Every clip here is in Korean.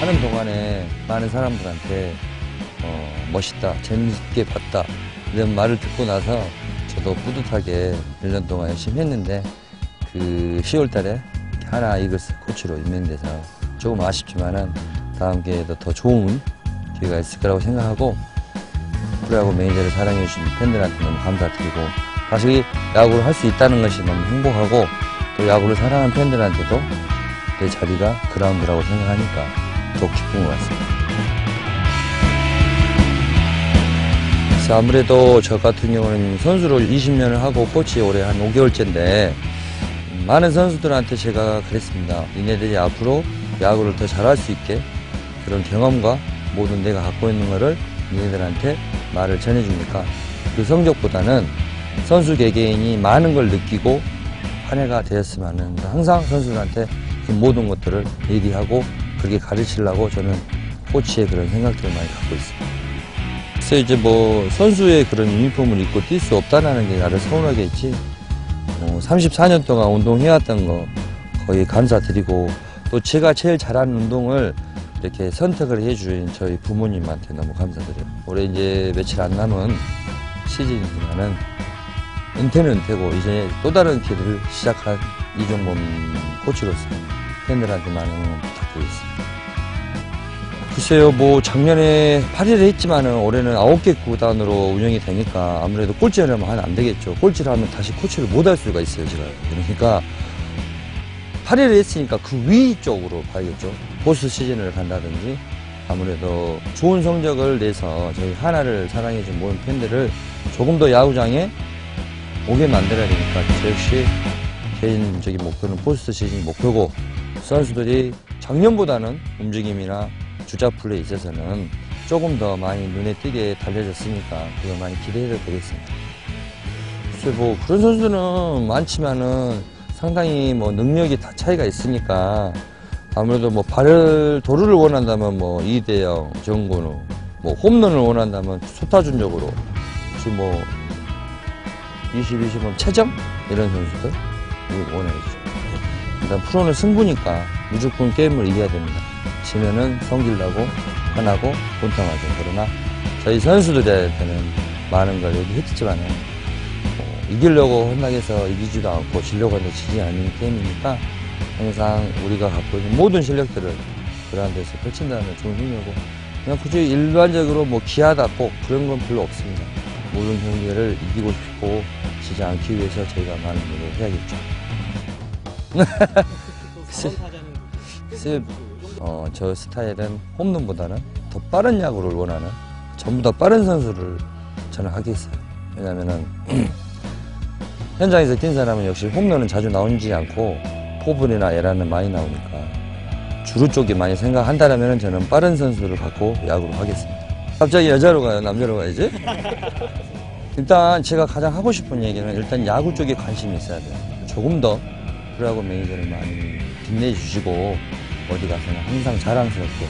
하는 동안에 많은 사람들한테 어, 멋있다, 재밌게 봤다 이런 말을 듣고 나서 저도 뿌듯하게 1년 동안 열심히 했는데 그 10월 달에 하나 이글스 코치로 임명돼서 조금 아쉽지만은 다음 기회에도 더 좋은 기회가 있을 거라고 생각하고 프로야구 매니저를 사랑해주신 팬들한테 너무 감사드리고 다시 야구를 할 수 있다는 것이 너무 행복하고 또 야구를 사랑하는 팬들한테도 내 자리가 그라운드라고 생각하니까 더 기쁜 것 같습니다. 그래서 아무래도 저 같은 경우는 선수를 20년을 하고 코치 올해 한 5개월째인데 많은 선수들한테 제가 그랬습니다. 니네들이 앞으로 야구를 더 잘할 수 있게 그런 경험과 모든 내가 갖고 있는 거를 니네들한테 말을 전해주니까 그 성적보다는 선수 개개인이 많은 걸 느끼고 한 해가 되었으면 하는 항상 선수들한테 그 모든 것들을 얘기하고 그렇게 가르치려고 저는 코치의 그런 생각들을 많이 갖고 있습니다. 그래서 이제 뭐 선수의 그런 유니폼을 입고 뛸 수 없다는 게 나를 서운하게 했지 뭐 34년 동안 운동해왔던 거 거의 감사드리고 또 제가 제일 잘하는 운동을 이렇게 선택을 해주신 저희 부모님한테 너무 감사드려요. 올해 이제 며칠 안 남은 시즌이지만은 은퇴는 은퇴고 이제 또 다른 길을 시작한 이종범 코치로서 팬들한테 많은 응원 부탁드리겠습니다. 글쎄요, 뭐 작년에 8위를 했지만은 올해는 9개 구단으로 운영이 되니까 아무래도 꼴찌를 하면 안 되겠죠. 꼴찌를 하면 다시 코치를 못 할 수가 있어요, 제가. 그러니까 8위를 했으니까 그 위 쪽으로 봐야겠죠. 포스트 시즌을 간다든지 아무래도 좋은 성적을 내서 저희 하나를 사랑해준 모든 팬들을 조금 더 야구장에 오게 만들어야 되니까 저 역시 개인적인 목표는 포스트 시즌이 목표고 선수들이 작년보다는 움직임이나 주자 플레이에 있어서는 조금 더 많이 눈에 띄게 달려졌으니까 그걸 많이 기대해도 되겠습니다. 글쎄 뭐 그런 선수는 많지만은 상당히 뭐 능력이 다 차이가 있으니까 아무래도 뭐 발을 도루를 원한다면 뭐 이대영, 정근우, 뭐 홈런을 원한다면 소타준적으로 지금 뭐 20, 20은 최정 이런 선수들 원해야죠. 일단 프로는 승부니까 무조건 게임을 이겨야 됩니다. 지면은 성질나고 화나고 본탕하죠. 그러나 저희 선수들한테는 많은 걸 얘기했지만은 뭐 이기려고 혼나게서 이기지도 않고 지려고 해서 지지 않는 게임이니까 항상 우리가 갖고 있는 모든 실력들을 그런 데서 펼친다는 좋은 힘이고 그냥 굳이 일반적으로 뭐 기하다 꼭 그런 건 별로 없습니다. 모든 경기를 이기고 싶고 지지 않기 위해서 저희가 많은 노력을 해야겠죠. 글쎄, 어, 저 스타일은 홈런보다는 더 빠른 야구를 원하는 전부 다 빠른 선수를 저는 하겠어요. 왜냐면은 현장에서 뛴 사람은 역시 홈런은 자주 나오지 않고 포블이나 에라는 많이 나오니까 주루 쪽에 많이 생각한다면 저는 빠른 선수를 갖고 야구를 하겠습니다. 갑자기 여자로 가요? 남자로 가야지? 일단 제가 가장 하고 싶은 얘기는 일단 야구 쪽에 관심이 있어야 돼요. 조금 더 프로야구 매니저를 많이 빛내주시고 어디 가서는 항상 자랑스럽게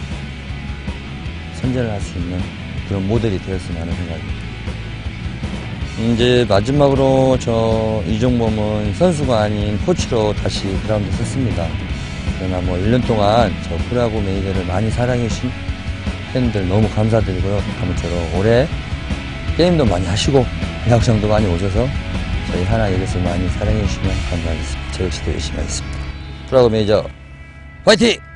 선전을 할 수 있는 그런 모델이 되었으면 하는 생각입니다. 이제 마지막으로 저 이종범은 선수가 아닌 코치로 다시 그라운드 섰습니다. 그러나 뭐 1년 동안 저 프로야구 매니저를 많이 사랑해주신 팬들 너무 감사드리고요. 아무쪼록 올해 게임도 많이 하시고 야구장도 많이 오셔서 저희 한화 이글스를 많이 사랑해 주시면 감사하겠습니다. 저 역시도 열심히 하겠습니다. 프로야구 매니저 화이팅!